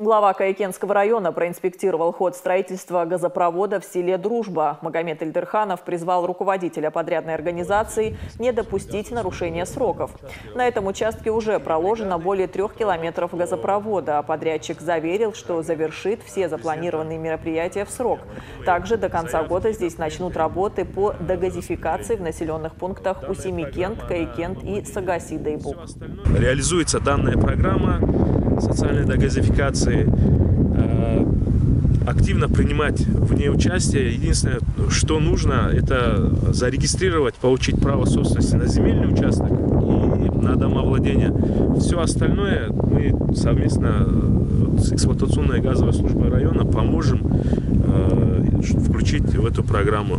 Глава Каякенского района проинспектировал ход строительства газопровода в селе Дружба. Магомед Эльдерханов призвал руководителя подрядной организации не допустить нарушения сроков. На этом участке уже проложено более трех километров газопровода, а подрядчик заверил, что завершит все запланированные мероприятия в срок. Также до конца года здесь начнут работы по догазификации в населенных пунктах Усимикент, Каякент и Сагаси-Дейбук. Реализуется данная программа социальной дегазификации, э, активно принимать в ней участие. Единственное, что нужно, это зарегистрировать, получить право собственности на земельный участок и на домовладение. Все остальное мы совместно с эксплуатационной газовой службой района поможем э, включить в эту программу.